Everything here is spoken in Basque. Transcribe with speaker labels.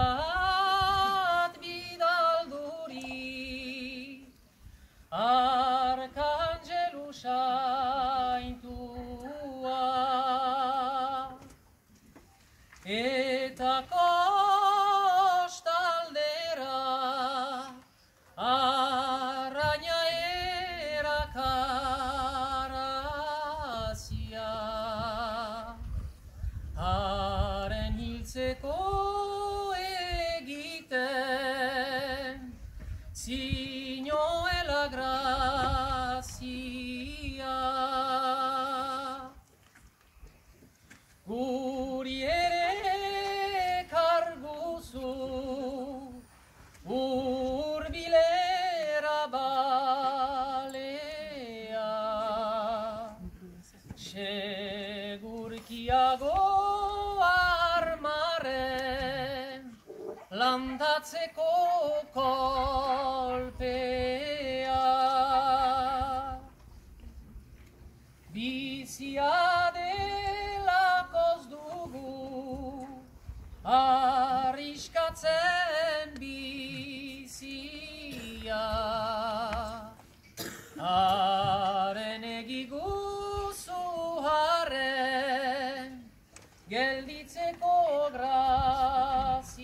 Speaker 1: bat bidalduri Arkangelu saintua. Eta kostaldera Arraina erakarazia Haren hiltzeko Signore la grazia. Guri ere karguzu Urbilera balea. Segurkiago armaren Landatzeko kolpea bizia delakoz dugu arriskatzen bizia. Haren egiguzu harren gelditzeko grazia.